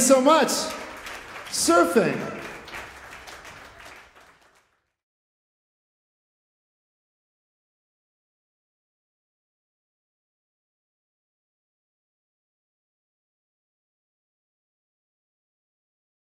You so much. Surfing.